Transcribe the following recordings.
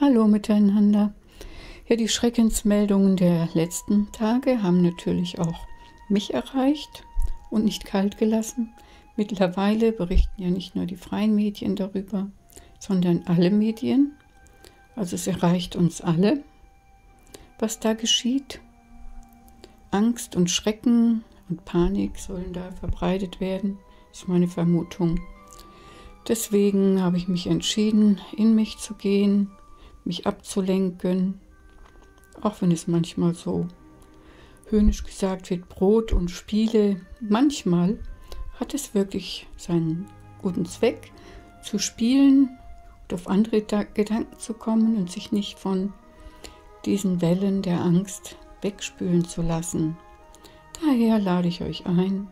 Hallo miteinander. Ja, die Schreckensmeldungen der letzten Tage haben natürlich auch mich erreicht und nicht kalt gelassen. Mittlerweile berichten ja nicht nur die freien Medien darüber, sondern alle Medien. Also es erreicht uns alle, was da geschieht. Angst und Schrecken und Panik sollen da verbreitet werden, ist meine Vermutung. Deswegen habe ich mich entschieden, in mich zu gehen, mich abzulenken, auch wenn es manchmal so höhnisch gesagt wird, Brot und Spiele. Manchmal hat es wirklich seinen guten Zweck, zu spielen und auf andere Gedanken zu kommen und sich nicht von diesen Wellen der Angst wegspülen zu lassen. Daher lade ich euch ein,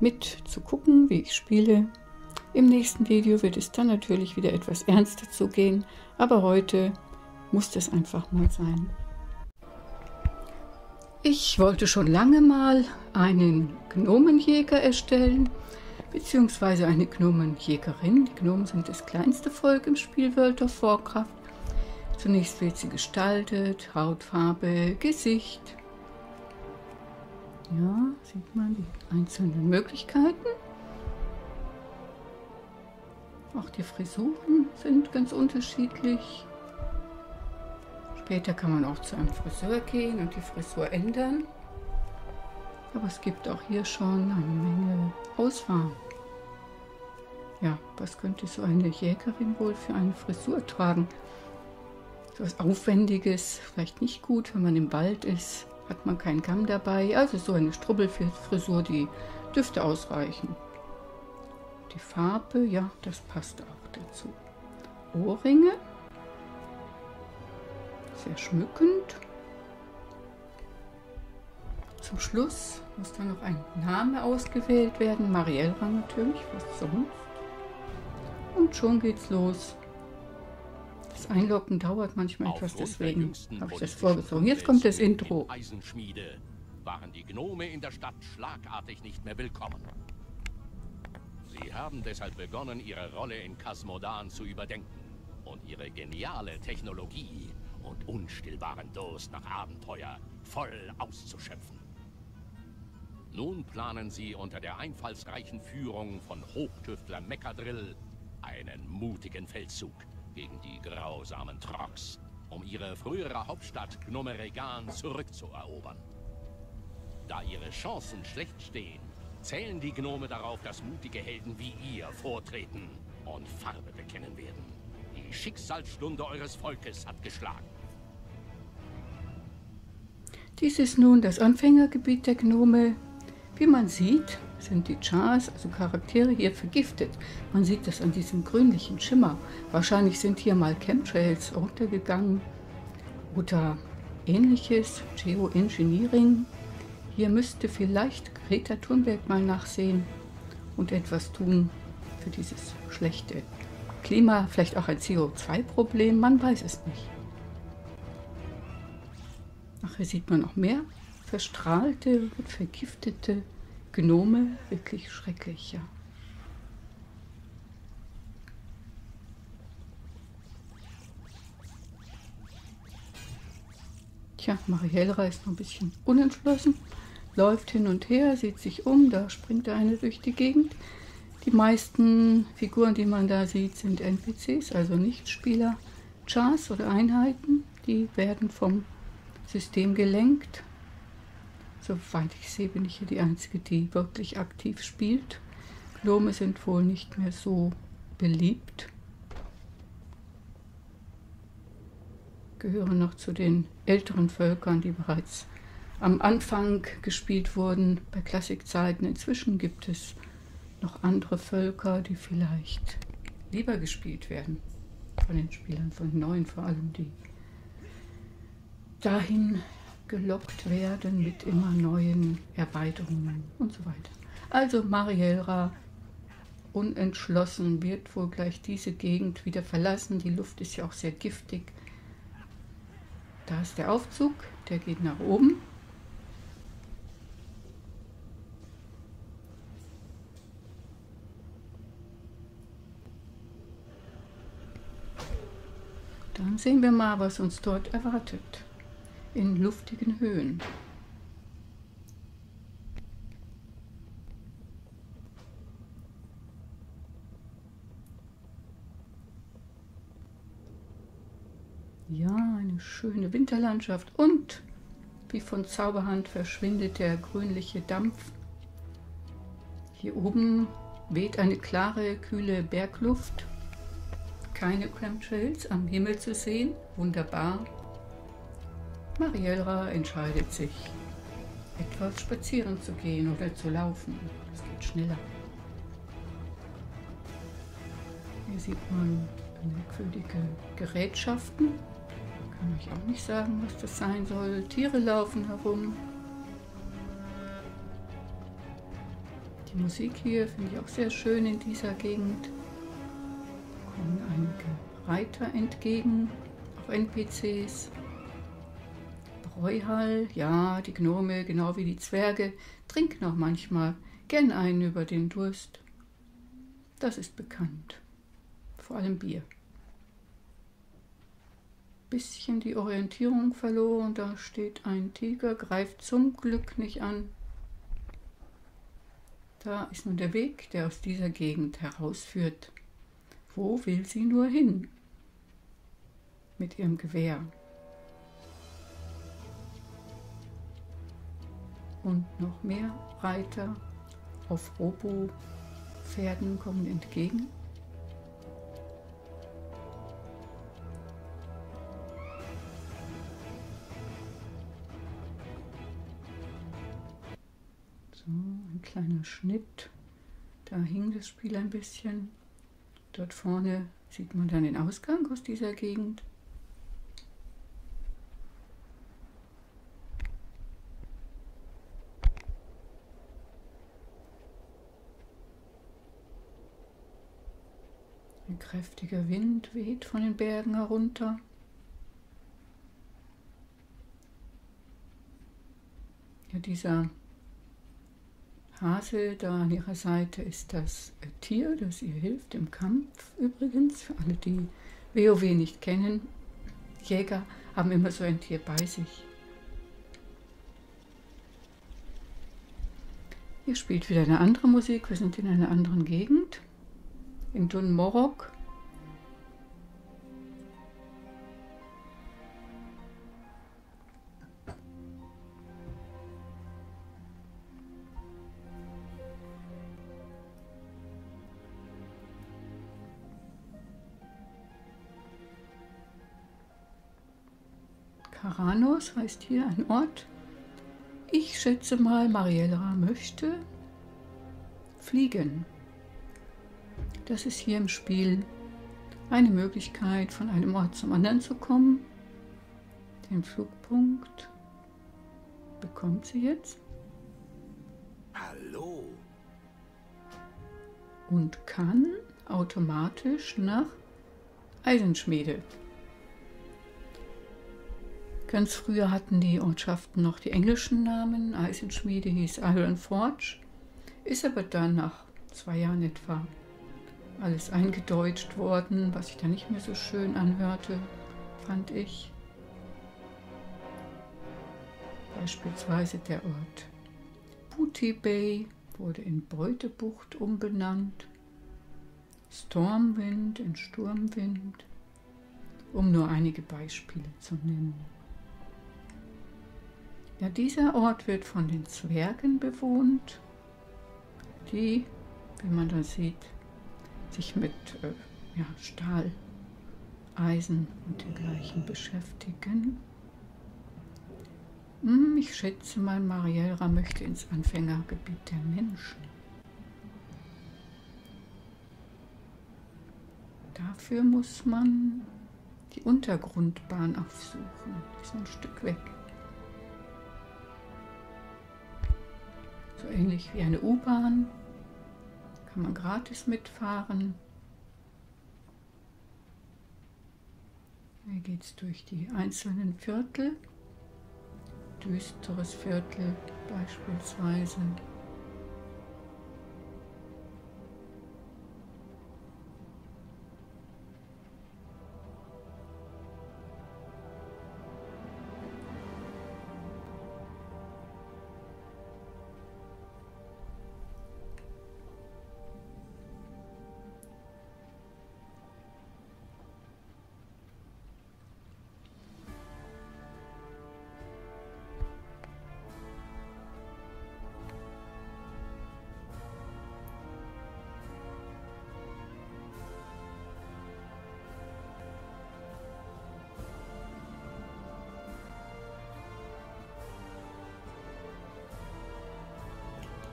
mit zu gucken, wie ich spiele. Im nächsten Video wird es dann natürlich wieder etwas ernster zugehen, aber heute muss das einfach mal sein. Ich wollte schon lange mal einen Gnomenjäger erstellen, beziehungsweise eine Gnomenjägerin. Die Gnomen sind das kleinste Volk im Spiel World of Warcraft. Zunächst wird sie gestaltet, Hautfarbe, Gesicht. Ja, sieht man die einzelnen Möglichkeiten. Auch die Frisuren sind ganz unterschiedlich. Später kann man auch zu einem Friseur gehen und die Frisur ändern. Aber es gibt auch hier schon eine Menge Auswahl. Ja, was könnte so eine Jägerin wohl für eine Frisur tragen? So was Aufwendiges, vielleicht nicht gut, wenn man im Wald ist, hat man keinen Kamm dabei. Also so eine Strubbelfrisur, die dürfte ausreichen. Die Farbe, ja, das passt auch dazu. Ohrringe sehr schmückend. Zum Schluss muss dann noch ein Name ausgewählt werden. Mariella natürlich, was sonst. Und schon geht's los. Das Einloggen dauert manchmal etwas, deswegen habe ich das vorgezogen. Jetzt kommt das Intro. Eisenschmiede waren die Gnome in der Stadt schlagartig nicht mehr willkommen. Sie haben deshalb begonnen, ihre Rolle in Kasmodan zu überdenken und ihre geniale Technologie und unstillbaren Durst nach Abenteuer voll auszuschöpfen. Nun planen sie unter der einfallsreichen Führung von Hochtüftler Mekadrill einen mutigen Feldzug gegen die grausamen Trox, um ihre frühere Hauptstadt Gnomeregan zurückzuerobern. Da ihre Chancen schlecht stehen, zählen die Gnome darauf, dass mutige Helden wie ihr vortreten und Farbe bekennen werden. Die Schicksalsstunde eures Volkes hat geschlagen. Dies ist nun das Anfängergebiet der Gnome. Wie man sieht, sind die Chars, also Charaktere, hier vergiftet. Man sieht das an diesem grünlichen Schimmer. Wahrscheinlich sind hier mal Chemtrails runtergegangen oder ähnliches, Geoengineering. Hier müsste vielleicht Greta Thunberg mal nachsehen und etwas tun für dieses schlechte Klima, vielleicht auch ein CO2-Problem, man weiß es nicht. Nachher sieht man noch mehr verstrahlte und vergiftete Gnome, wirklich schrecklich, ja. Tja, Marielra ist noch ein bisschen unentschlossen, läuft hin und her, sieht sich um, da springt eine durch die Gegend. Die meisten Figuren, die man da sieht, sind NPCs, also Nichtspieler, Chars oder Einheiten. Die werden vom System gelenkt. Soweit ich sehe, bin ich hier die Einzige, die wirklich aktiv spielt. Gnome sind wohl nicht mehr so beliebt. Gehören noch zu den älteren Völkern, die bereits am Anfang gespielt wurden, bei Klassikzeiten. Inzwischen gibt es noch andere Völker, die vielleicht lieber gespielt werden. Von den Spielern, von den neuen vor allem, die dahin gelockt werden mit immer neuen Erweiterungen und so weiter. Also Marielra unentschlossen wird wohl gleich diese Gegend wieder verlassen. Die Luft ist ja auch sehr giftig. Da ist der Aufzug, der geht nach oben. Dann sehen wir mal, was uns dort erwartet. In luftigen Höhen. Ja, eine schöne Winterlandschaft und wie von Zauberhand verschwindet der grünliche Dampf. Hier oben weht eine klare, kühle Bergluft. Keine Chemtrails am Himmel zu sehen. Wunderbar. Marielra entscheidet sich, etwas spazieren zu gehen oder zu laufen. Es geht schneller. Hier sieht man merkwürdige Gerätschaften. Kann ich auch nicht sagen, was das sein soll. Tiere laufen herum. Die Musik hier finde ich auch sehr schön in dieser Gegend. Kommen einige Reiter entgegen, auch NPCs. Bräuhall, ja, die Gnome, genau wie die Zwerge, trinken auch manchmal gern einen über den Durst. Das ist bekannt. Vor allem Bier bisschen die Orientierung verloren. Da steht ein Tiger, greift zum Glück nicht an. Da ist nun der Weg, der aus dieser Gegend herausführt. Wo will sie nur hin? Mit ihrem Gewehr. Und noch mehr Reiter auf Robo-Pferden kommen entgegen. kleiner Schnitt. Da hing das Spiel ein bisschen. Dort vorne sieht man dann den Ausgang aus dieser Gegend. Ein kräftiger Wind weht von den Bergen herunter. Ja, dieser Hase da an ihrer Seite ist das Tier, das ihr hilft im Kampf übrigens. Für alle, die WoW nicht kennen, Jäger haben immer so ein Tier bei sich. Hier spielt wieder eine andere Musik. Wir sind in einer anderen Gegend. In Dunmorok. Karanos heißt hier ein Ort. Ich schätze mal, Mariella möchte fliegen. Das ist hier im Spiel eine Möglichkeit, von einem Ort zum anderen zu kommen. Den Flugpunkt bekommt sie jetzt. Hallo. Und kann automatisch nach Eisenschmiede Ganz früher hatten die Ortschaften noch die englischen Namen. Eisenschmiede hieß Iron Forge, ist aber dann nach zwei Jahren etwa alles eingedeutscht worden, was sich da nicht mehr so schön anhörte, fand ich. Beispielsweise der Ort Booty Bay wurde in Beutebucht umbenannt, Stormwind in Sturmwind, um nur einige Beispiele zu nennen. Ja, dieser Ort wird von den Zwergen bewohnt, die, wie man da sieht, sich mit äh, ja, Stahl, Eisen und dergleichen beschäftigen. Hm, ich schätze mal, Mariera möchte ins Anfängergebiet der Menschen. Dafür muss man die Untergrundbahn aufsuchen. Ist ein Stück weg. So ähnlich wie eine U-Bahn. Kann man gratis mitfahren. Hier geht es durch die einzelnen Viertel. Düsteres Viertel beispielsweise.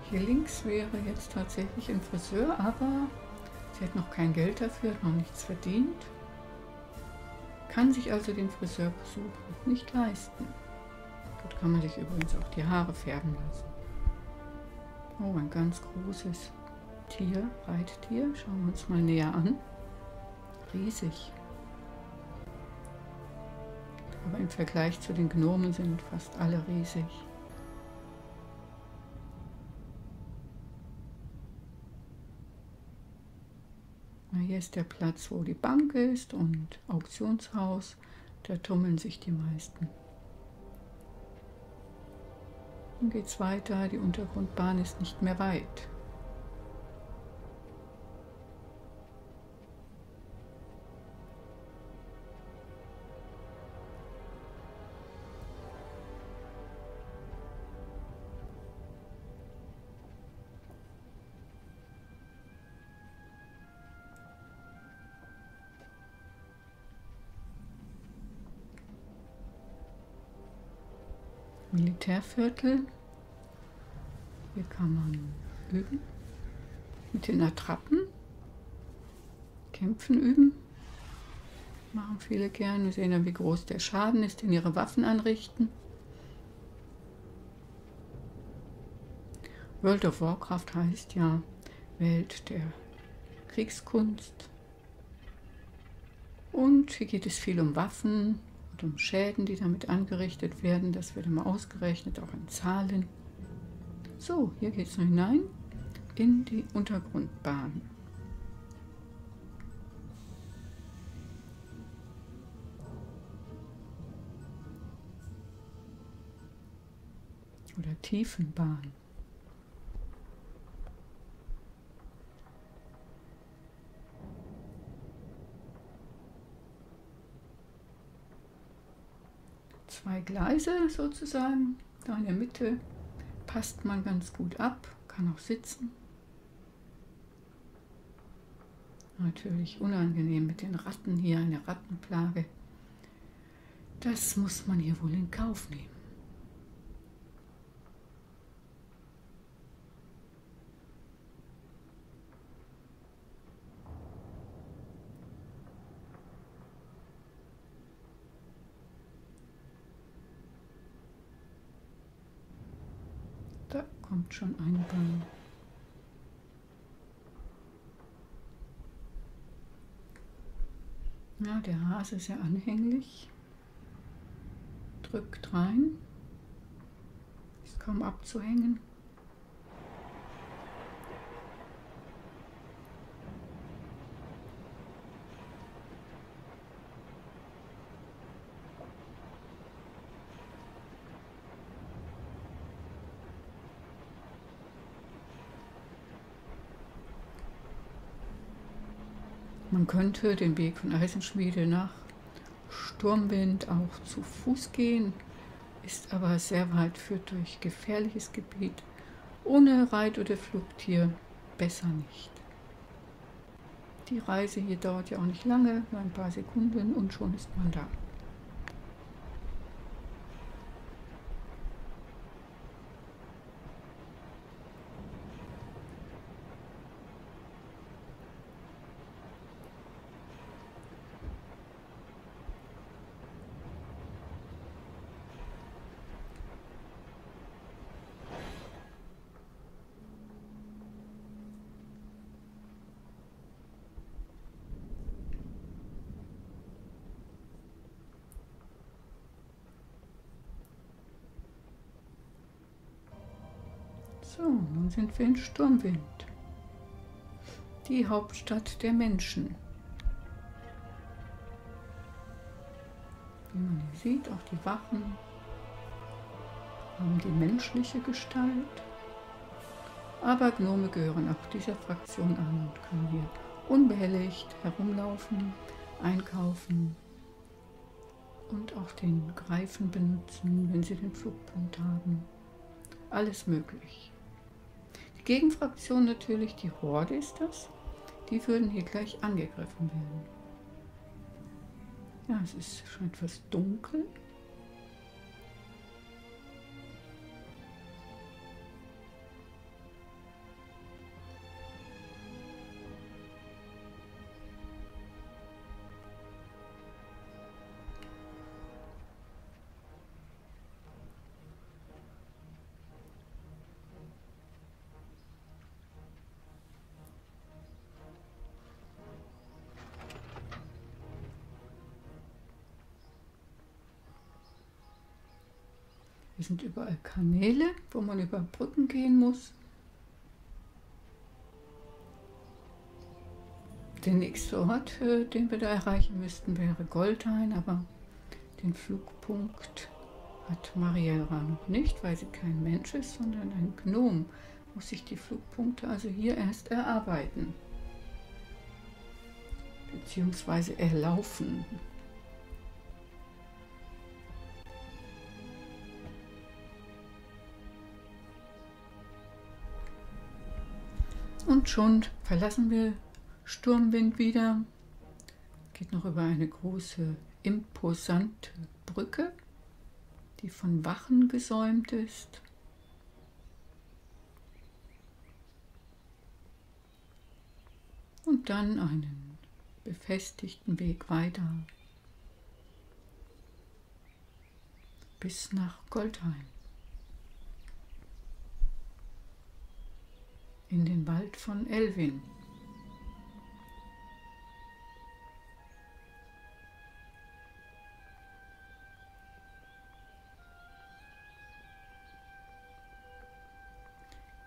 Hier links wäre jetzt tatsächlich ein Friseur, aber sie hat noch kein Geld dafür, noch nichts verdient. Kann sich also den Friseurbesuch nicht leisten. Dort kann man sich übrigens auch die Haare färben lassen. Oh, ein ganz großes Tier, Reittier. Schauen wir uns mal näher an. Riesig. Aber im Vergleich zu den Gnomen sind fast alle riesig. Hier ist der Platz, wo die Bank ist und Auktionshaus. Da tummeln sich die meisten. Dann geht es weiter. Die Untergrundbahn ist nicht mehr weit. Militärviertel. Hier kann man üben. Mit den Attrappen. Kämpfen üben. Machen viele gerne. Wir sehen dann, wie groß der Schaden ist, den ihre Waffen anrichten. World of Warcraft heißt ja Welt der Kriegskunst. Und hier geht es viel um Waffen, und um Schäden, die damit angerichtet werden. Das wird immer ausgerechnet, auch in Zahlen. So, hier geht es noch hinein in die Untergrundbahn. Oder Tiefenbahn. Zwei Gleise sozusagen. Da in der Mitte passt man ganz gut ab, kann auch sitzen. Natürlich unangenehm mit den Ratten hier, eine Rattenplage. Das muss man hier wohl in Kauf nehmen. Kommt schon ein Bein. Ja, der Hase ist sehr anhänglich. Drückt rein. Ist kaum abzuhängen. Man könnte den Weg von Eisenschmiede nach Sturmwind auch zu Fuß gehen, ist aber sehr weit, führt durch gefährliches Gebiet. Ohne Reit- oder Flugtier besser nicht. Die Reise hier dauert ja auch nicht lange, nur ein paar Sekunden und schon ist man da. So, nun sind wir in Sturmwind. Die Hauptstadt der Menschen. Wie man hier sieht, auch die Wachen haben die menschliche Gestalt. Aber Gnome gehören auch dieser Fraktion an und können hier unbehelligt herumlaufen, einkaufen und auch den Greifen benutzen, wenn sie den Flugpunkt haben. Alles möglich. Gegenfraktion natürlich, die Horde ist das. Die würden hier gleich angegriffen werden. Ja, es ist schon etwas dunkel. Sind überall Kanäle, wo man über Brücken gehen muss. Der nächste Ort, äh, den wir da erreichen müssten, wäre Goldhain, aber den Flugpunkt hat Mariera noch nicht, weil sie kein Mensch ist, sondern ein Gnom. Muss sich die Flugpunkte also hier erst erarbeiten. Beziehungsweise erlaufen. Schon verlassen wir Sturmwind wieder. Geht noch über eine große, imposante Brücke, die von Wachen gesäumt ist. Und dann einen befestigten Weg weiter bis nach Goldheim. In den Wald von Elvin.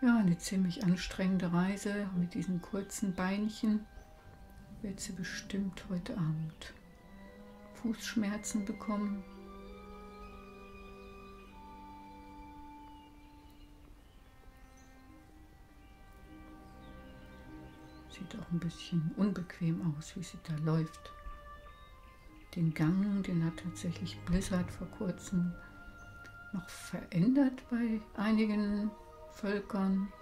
Ja, eine ziemlich anstrengende Reise mit diesen kurzen Beinchen wird sie bestimmt heute Abend Fußschmerzen bekommen. Sieht auch ein bisschen unbequem aus, wie sie da läuft. Den Gang, den hat tatsächlich Blizzard vor kurzem noch verändert bei einigen Völkern.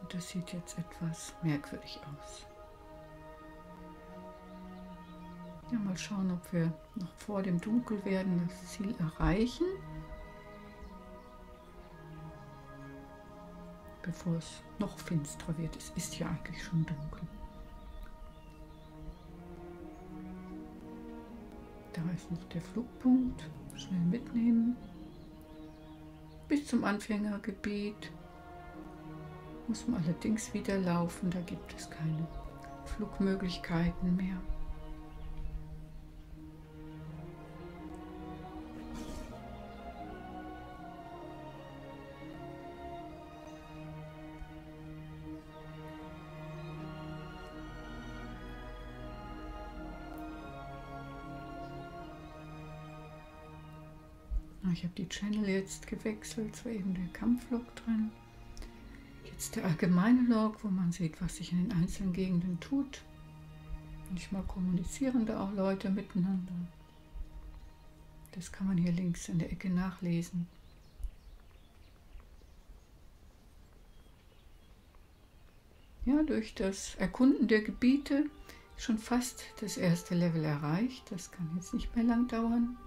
Und das sieht jetzt etwas merkwürdig aus. Ja, mal schauen, ob wir noch vor dem Dunkelwerden das Ziel erreichen. Bevor es noch finsterer wird. Es ist ja eigentlich schon dunkel. Da ist noch der Flugpunkt. Schnell mitnehmen. Bis zum Anfängergebiet muss man allerdings wieder laufen. Da gibt es keine Flugmöglichkeiten mehr. Ich habe die Channel jetzt gewechselt, es war eben der Kampflog drin. Jetzt der allgemeine Log, wo man sieht, was sich in den einzelnen Gegenden tut. Manchmal kommunizieren da auch Leute miteinander. Das kann man hier links in der Ecke nachlesen. Ja, durch das Erkunden der Gebiete schon fast das erste Level erreicht. Das kann jetzt nicht mehr lang dauern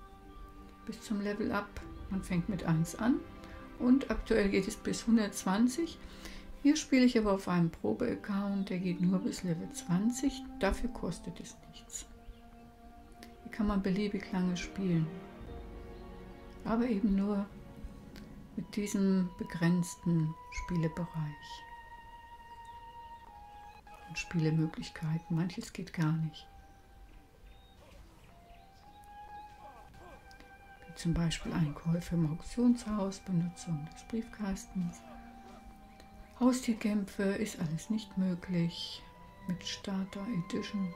bis zum Level Up. Man fängt mit 1 an und aktuell geht es bis 120. Hier spiele ich aber auf einem Probe-Account, der geht nur bis Level 20. Dafür kostet es nichts. Hier kann man beliebig lange spielen. Aber eben nur mit diesem begrenzten Spielebereich. Und Spielemöglichkeiten. Manches geht gar nicht. Zum Beispiel Einkäufe im Auktionshaus, Benutzung des Briefkastens. Haustierkämpfe ist alles nicht möglich mit Starter Edition.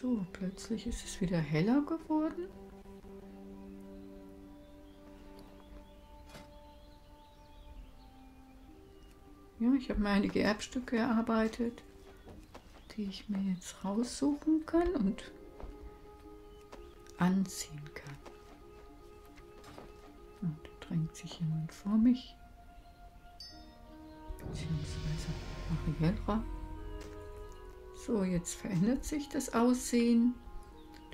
So, plötzlich ist es wieder heller geworden. Ja, ich habe mir einige Erbstücke erarbeitet die ich mir jetzt raussuchen kann und anziehen kann. Und da drängt sich jemand vor mich, beziehungsweise Mariella. So, jetzt verändert sich das Aussehen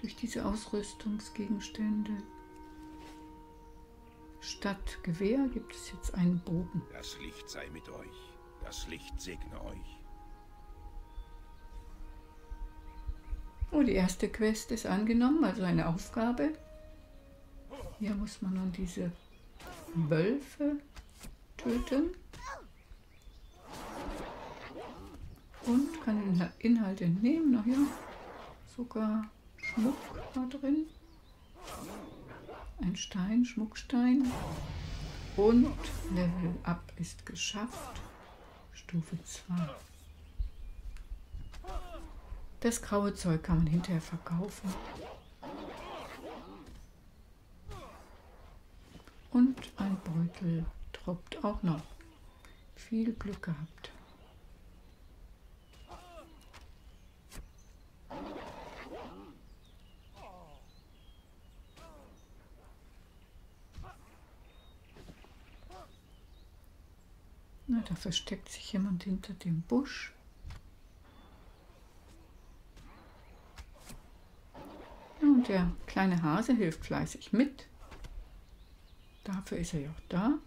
durch diese Ausrüstungsgegenstände. Statt Gewehr gibt es jetzt einen Bogen. Das Licht sei mit euch. Das Licht segne euch. Oh, die erste Quest ist angenommen, also eine Aufgabe. Hier muss man nun diese Wölfe töten. Und kann den Inhalt entnehmen. Ach ja, sogar Schmuck war drin. Ein Stein, Schmuckstein. Und Level Up ist geschafft. Stufe 2. Das graue Zeug kann man hinterher verkaufen. Und ein Beutel droppt auch noch. Viel Glück gehabt. Na, da versteckt sich jemand hinter dem Busch. Und der kleine Hase hilft fleißig mit. Dafür ist er ja auch da.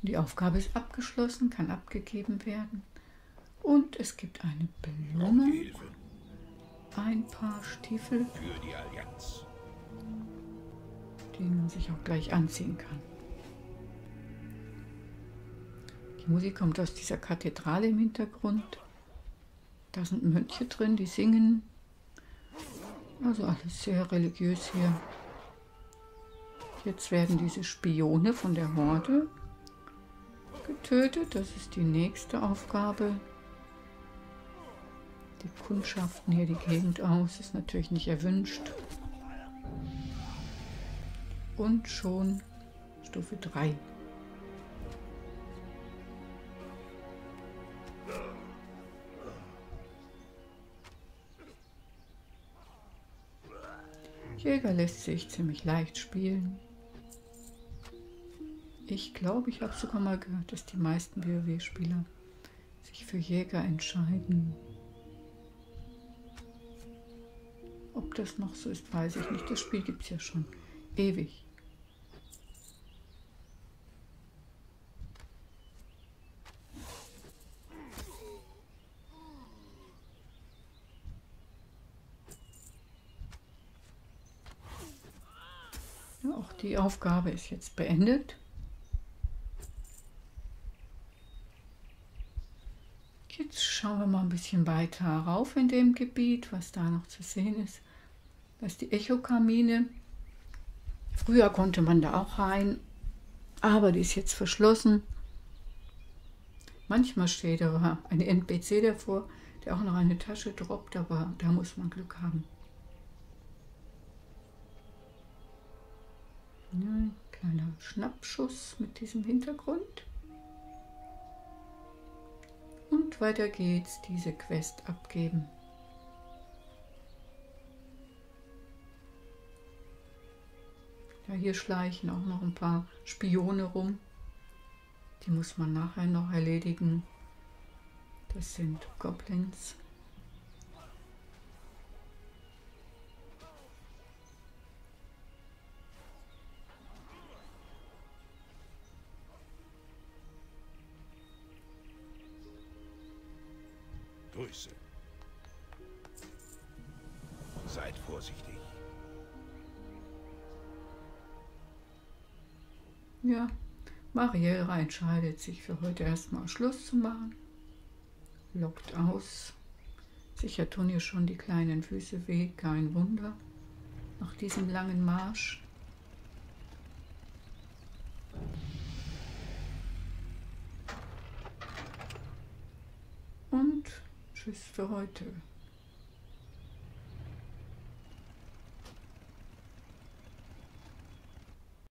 Die Aufgabe ist abgeschlossen, kann abgegeben werden. Und es gibt eine Belohnung. Ein paar Stiefel. Für die Allianz. Die man sich auch gleich anziehen kann. Die Musik kommt aus dieser Kathedrale im Hintergrund. Da sind Mönche drin, die singen. Also alles sehr religiös hier. Jetzt werden diese Spione von der Horde getötet. Das ist die nächste Aufgabe. Die Kundschaften hier die Gegend aus. Ist natürlich nicht erwünscht. Und schon Stufe 3. Jäger lässt sich ziemlich leicht spielen. Ich glaube, ich habe sogar mal gehört, dass die meisten WoW-Spieler sich für Jäger entscheiden. Das noch so ist, weiß ich nicht. Das Spiel gibt es ja schon ewig. Auch die Aufgabe ist jetzt beendet. Jetzt schauen wir mal ein bisschen weiter rauf in dem Gebiet, was da noch zu sehen ist. Das ist die Echokamine. Früher konnte man da auch rein, aber die ist jetzt verschlossen. Manchmal steht aber ein NPC davor, der auch noch eine Tasche droppt, aber da muss man Glück haben. Ja, kleiner Schnappschuss mit diesem Hintergrund. Und weiter geht's, diese Quest abgeben. Ja, hier schleichen auch noch ein paar Spione rum. Die muss man nachher noch erledigen. Das sind Goblins. Grüße. Seid vorsichtig. Ja, Mariera entscheidet sich für heute erstmal Schluss zu machen. Lockt aus. Sicher tun ihr schon die kleinen Füße weh, kein Wunder. Nach diesem langen Marsch. Und tschüss für heute.